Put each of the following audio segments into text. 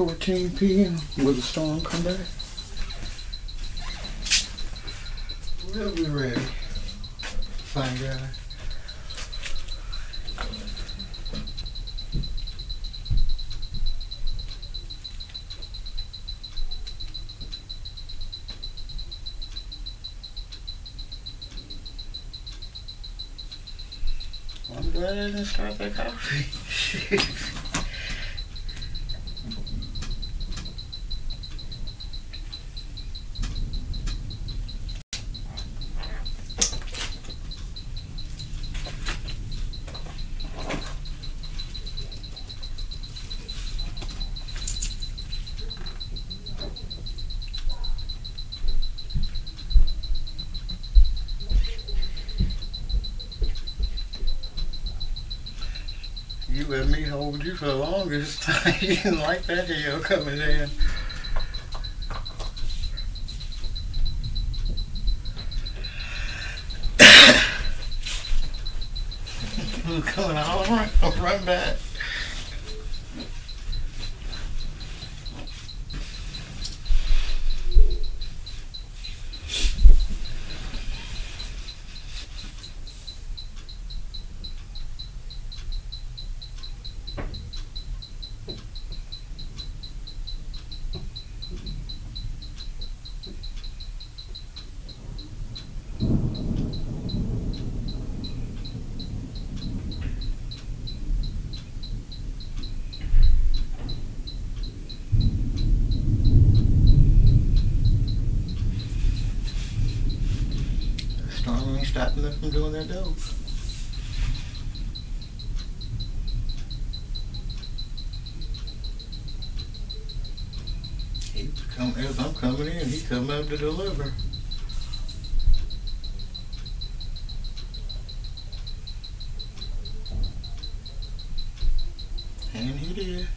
6.14 p.m. Will the storm come back? We'll be ready. Fine guy. I'm glad I didn't start that coffee. You let me hold you for the longest time. You didn't like that hill coming in. Who's coming all around? Run back. The storm ain't stopping them from doing their dope. He come as I'm coming in, he come up to deliver. And he did.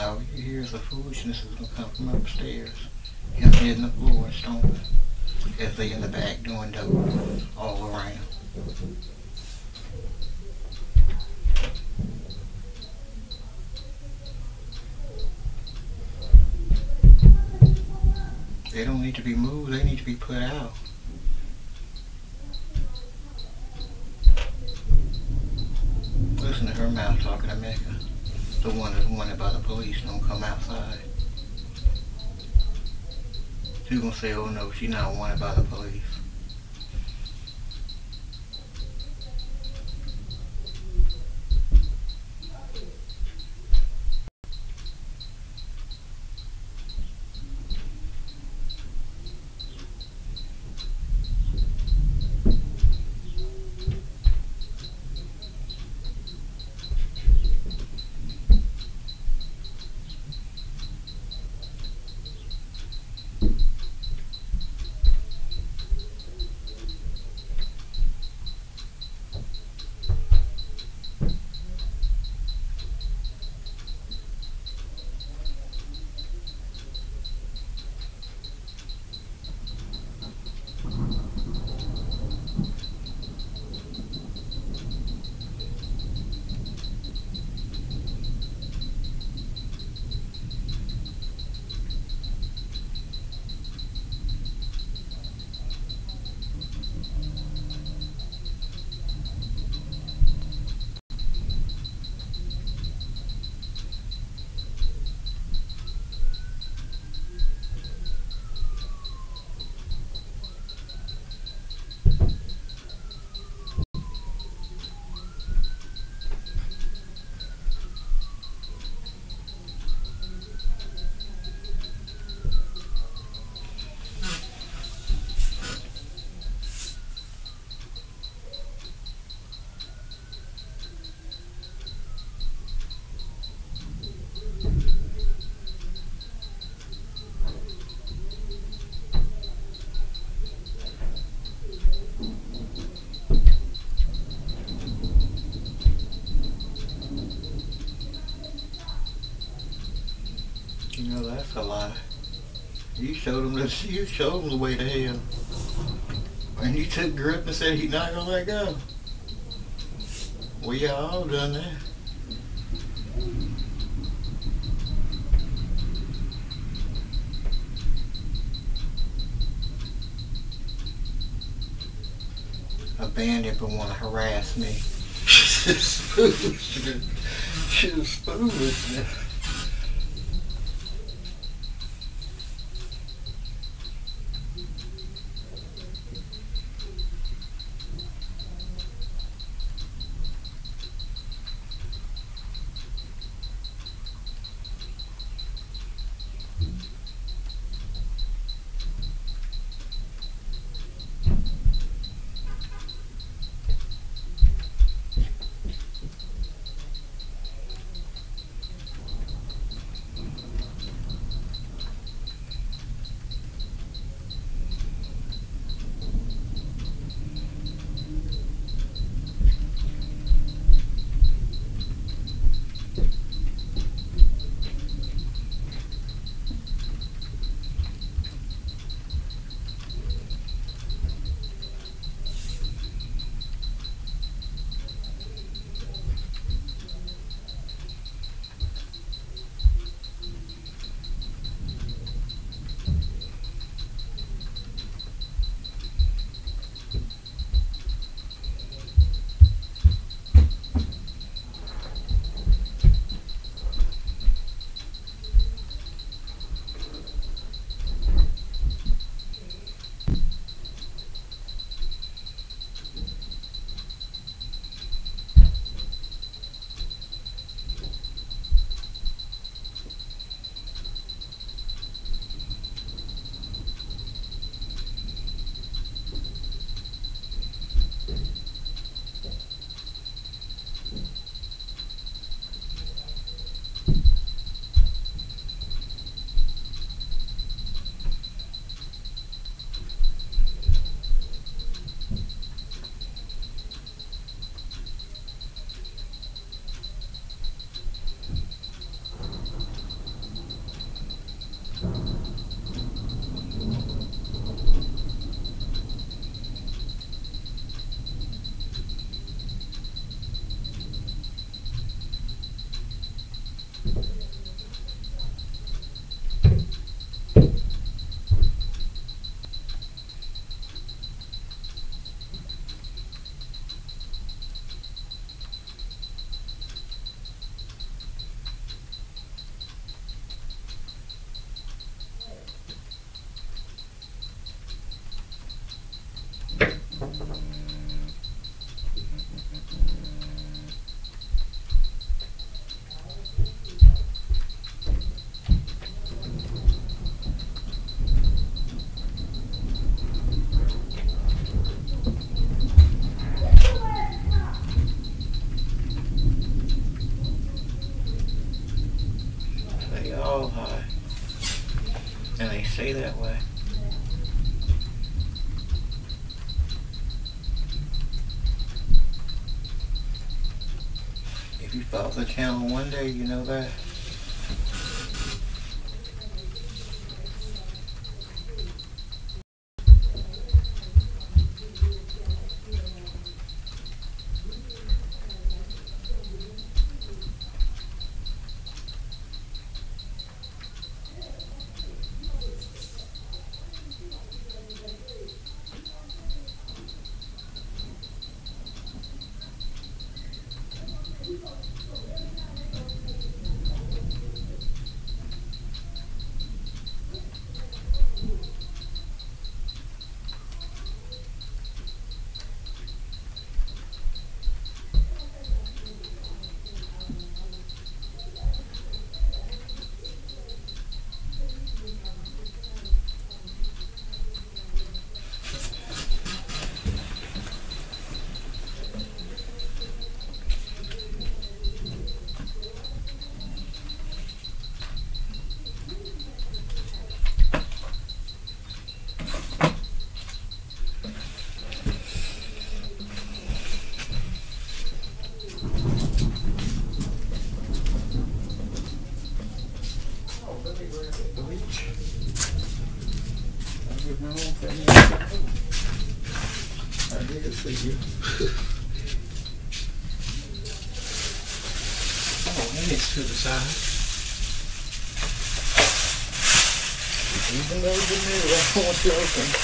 All you hear is the foolishness is gonna come from upstairs. Him hitting the floor and stomping. As they in the back doing dope all around. They don't need to be moved, they need to be put out. Listen to her mouth talking to Mecca. The one that's wanted by the police don't come outside. She's gonna say, oh no, she's not wanted by the police. Showed him the you showed him the way to hell. And you took grip and said he's not gonna let go. We all done that. A bandit but wanna harass me. Have spoon with me. They channel one day, you know that. Mirror, I don't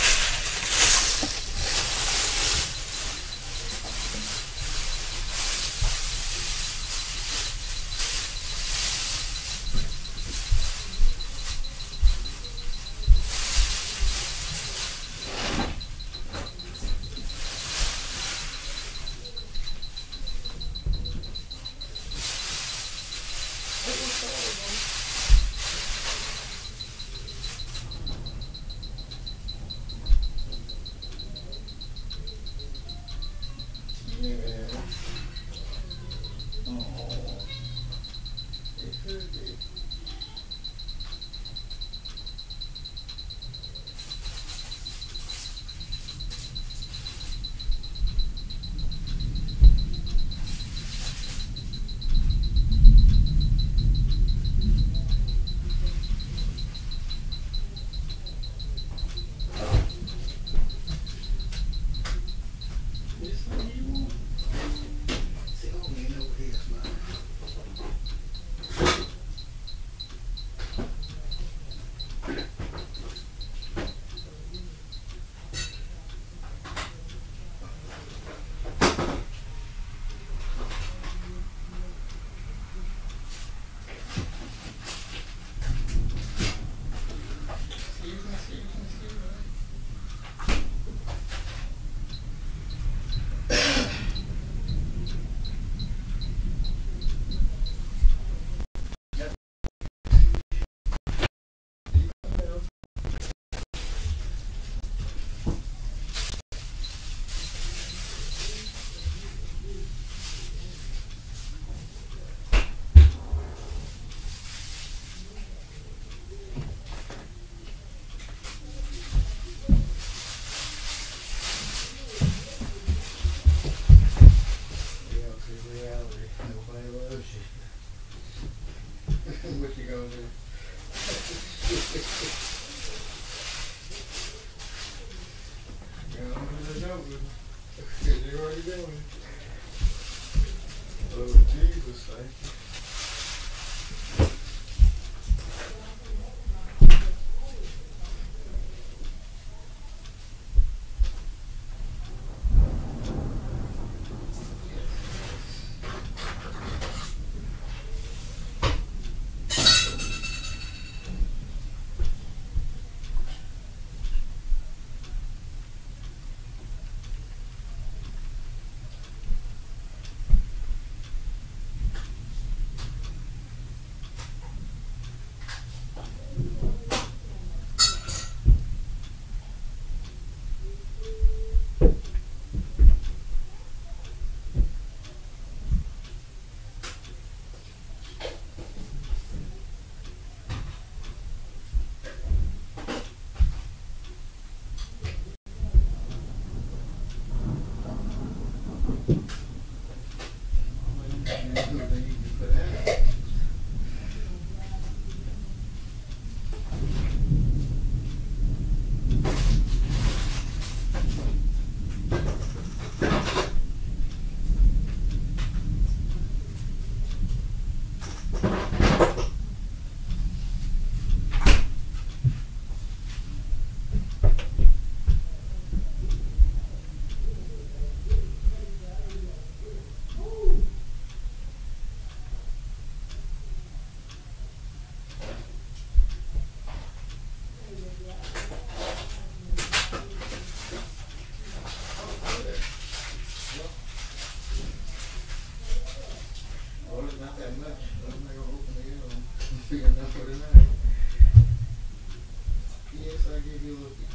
Yes, I give you a little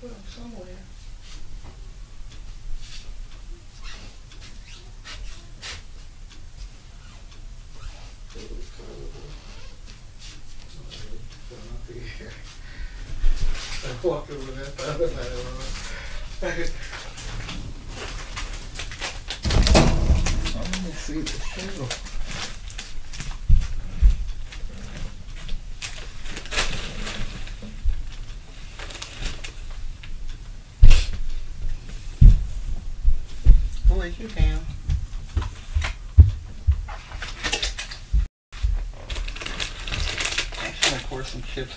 Them somewhere. I walked over that the other night. Let me see the show. Who is you, Cam? Actually, I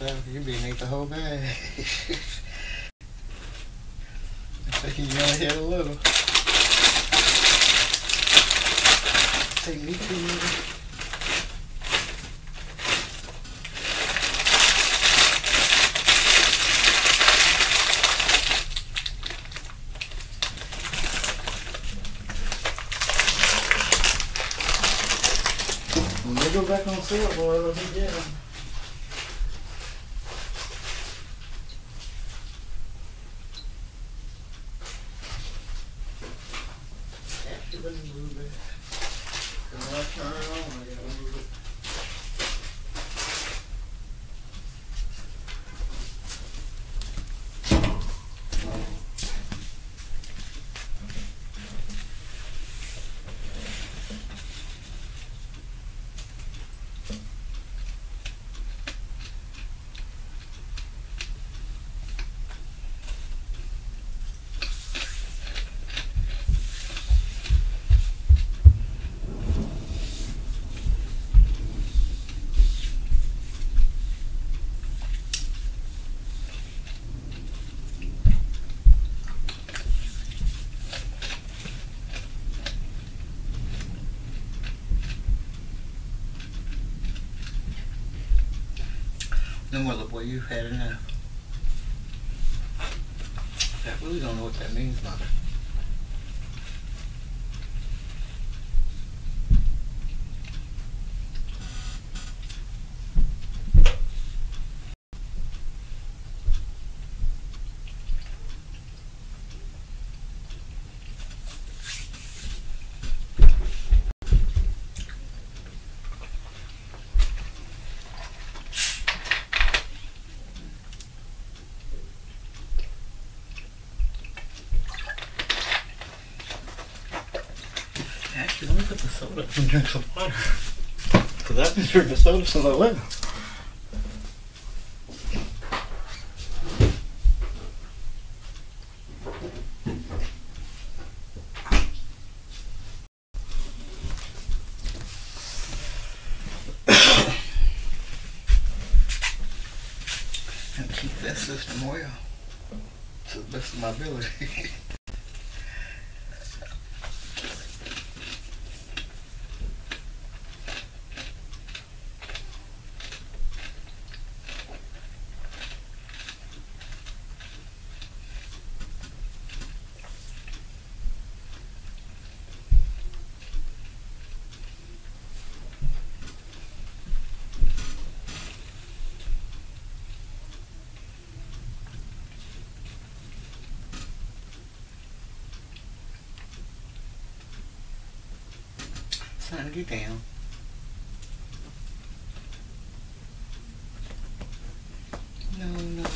You be ate the whole bag. Think you only had a little. Take me to When they go back on sale, boy, let me get 'em. Let me move it. 'Cause when I turn it on, I gotta move it. No mother boy, you've had enough. I really don't know what that means, mother. The and drink some water. Because I've been drinking soda I. And keep that system well to the best of my ability. Son, get down. No, no.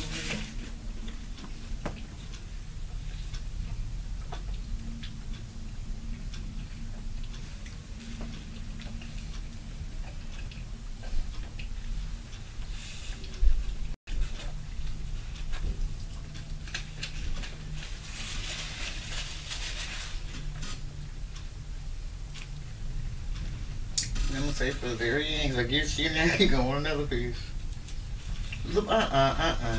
I'm gonna say for the very end, 'cause I get you now, you gonna want another piece. Uh, uh, uh, uh.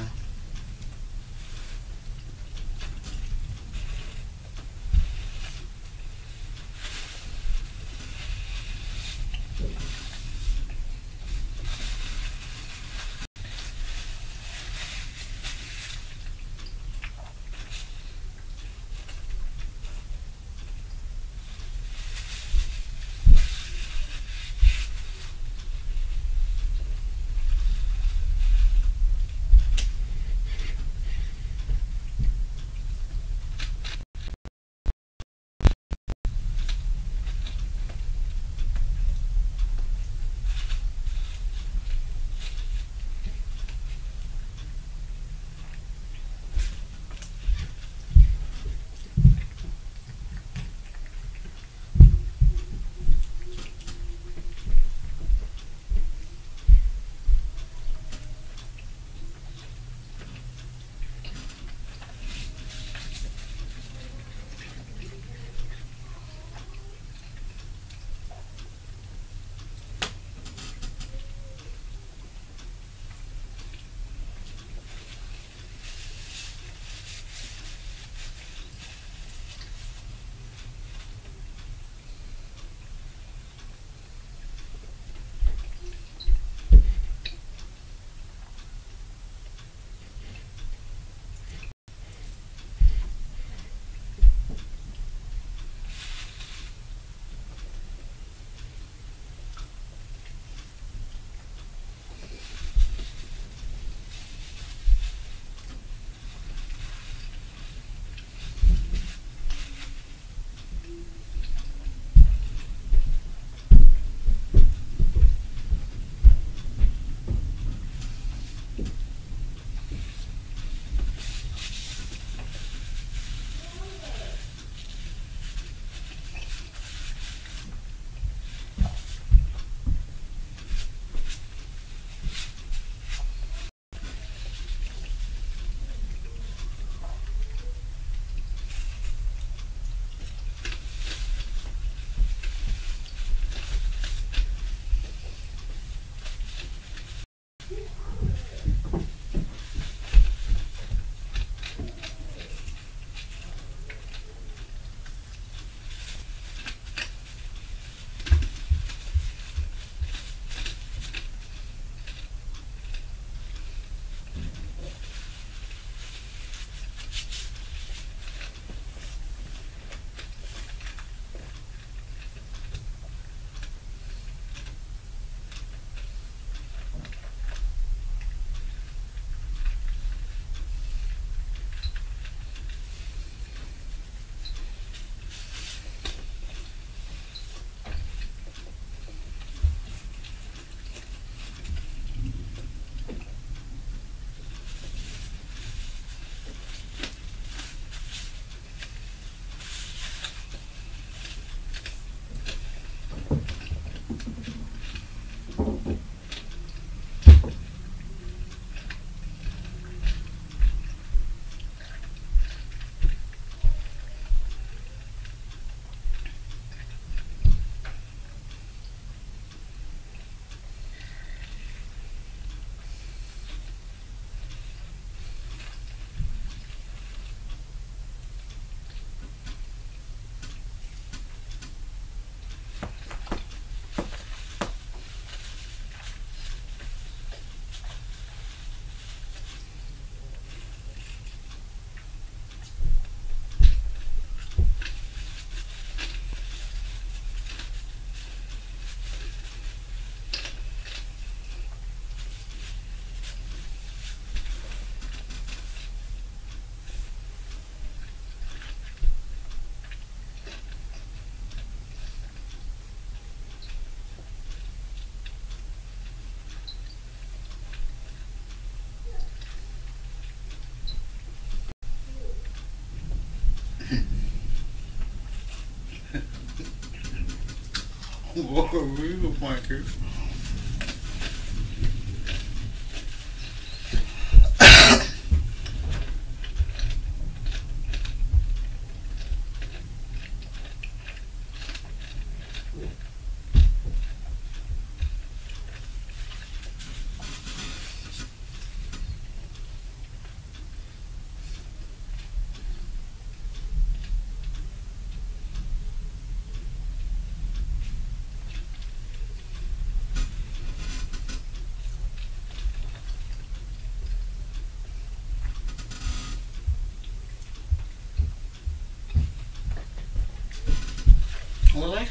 What a real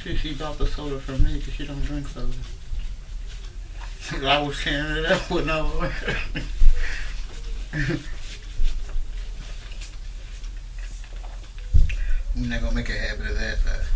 Actually, she bought the soda for me because she don't drink soda. I was sharing it out with no. We're not gonna make a habit of that. Though.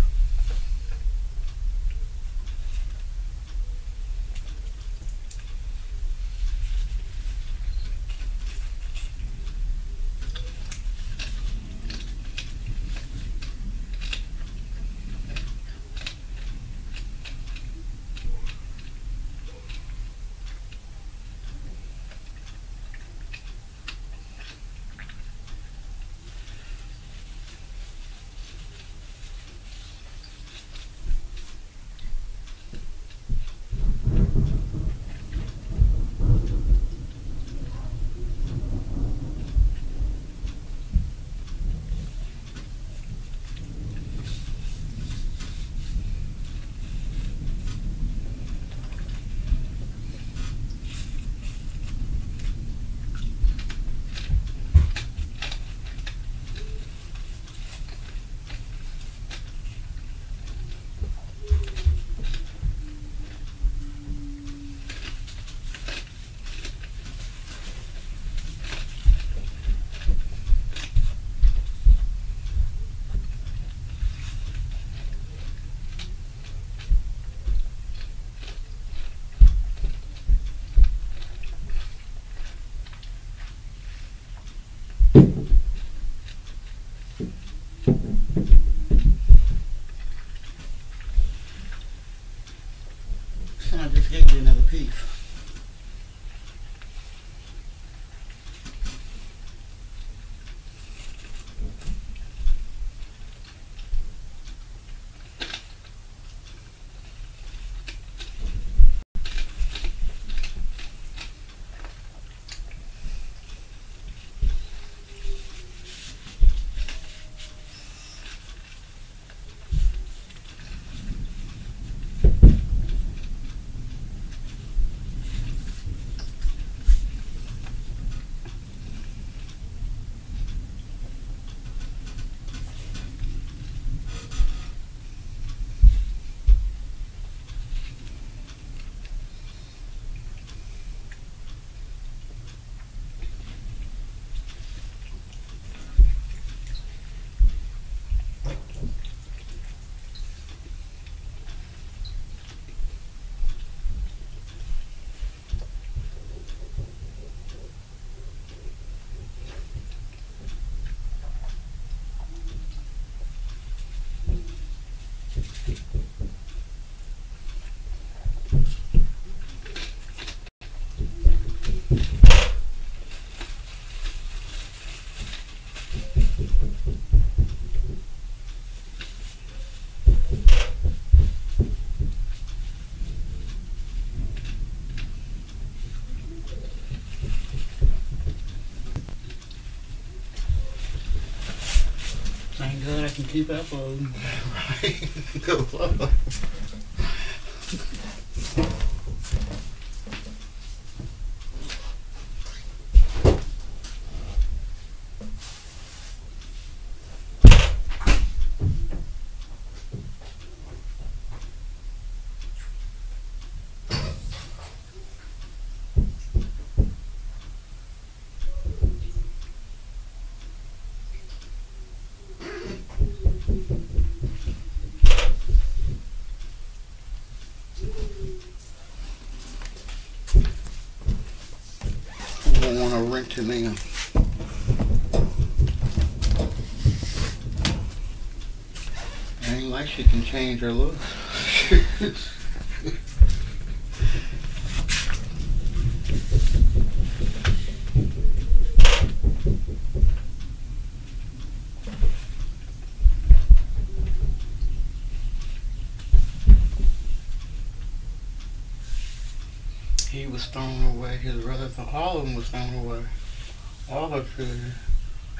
Thank that keep uploading. Right. Good Lord. I don't to. Ain't like she can change her look. he was thrown away. His brothers, all of them was thrown away. All the children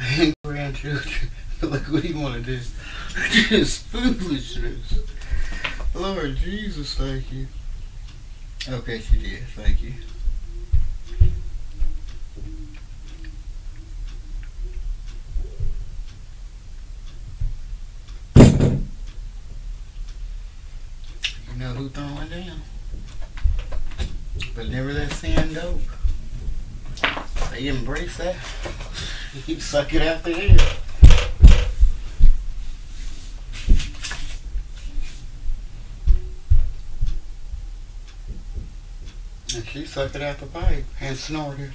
and grandchildren. Look what he want to do. Just foolishness. Lord Jesus, thank you. Okay, she did. Thank you. You know who throwing down. But never that sand dope. They embrace that. You suck it out the air. And she sucked it out the pipe and snorted.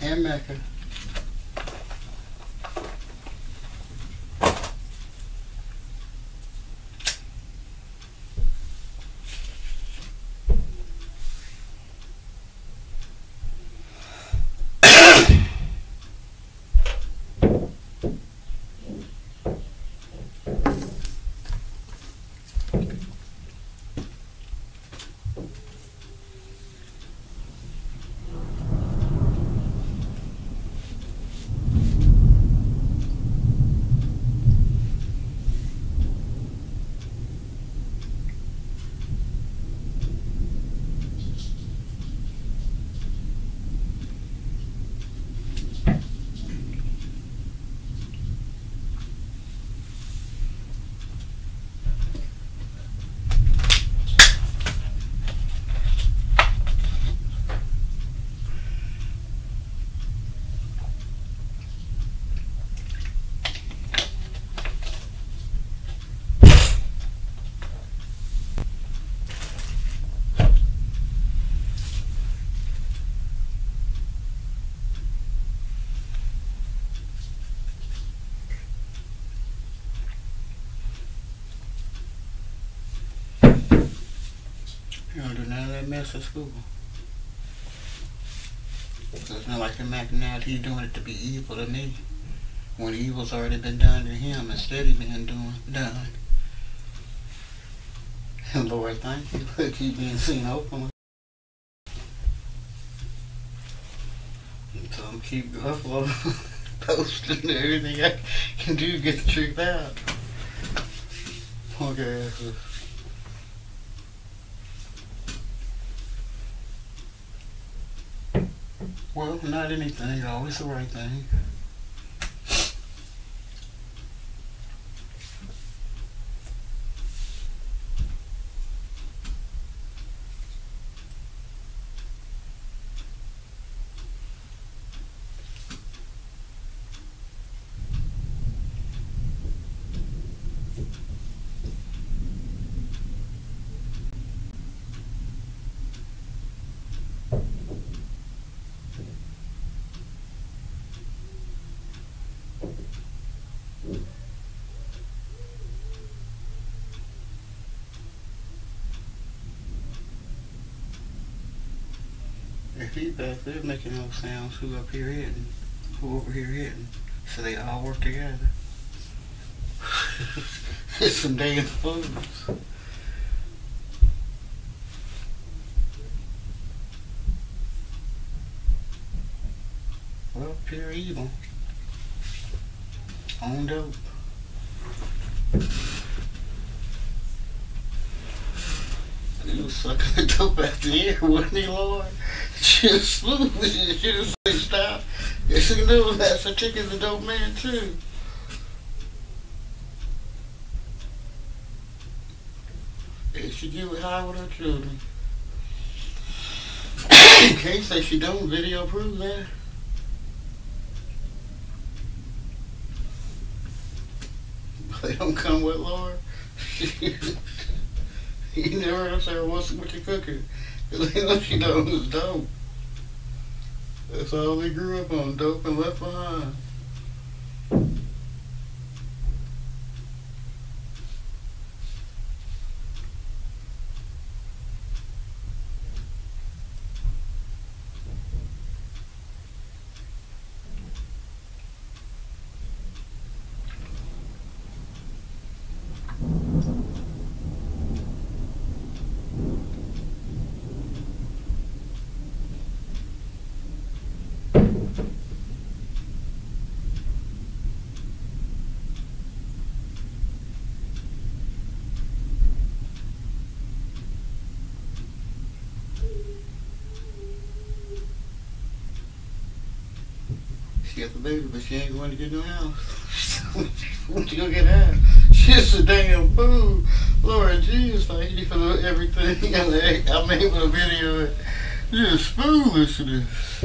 And Mecca. You don't do of mess at school. So it's not like him acting out he's doing it to be evil to me. When evil's already been done to him instead he been doing done. And Lord, thank you. Look, he being seen openly. So I'm keep uploading, posting everything I can do to get the truth out. Okay. Well, not anything, always the right thing. Their feedback, they're making those sounds, who up here hitting, who over here hitting. So they all work together. it's some damn fools. Well, pure evil. On dope. He was sucking the dope out the air, wasn't he, Lord? Just smooth. You should have said stop. You should have known that so chicken's a dope man too. And she get high with her children. Can't say she don't. Video proves that. They don't come with Lord. you never heard her what's what you cooking? Cause they know she don't is dope. That's all they grew up on, dope and left behind. Got the baby, but she ain't going to get no house. what you gonna get out? She's a damn fool. Lord Jesus, thank you for everything. I'm able to video. Just foolishness.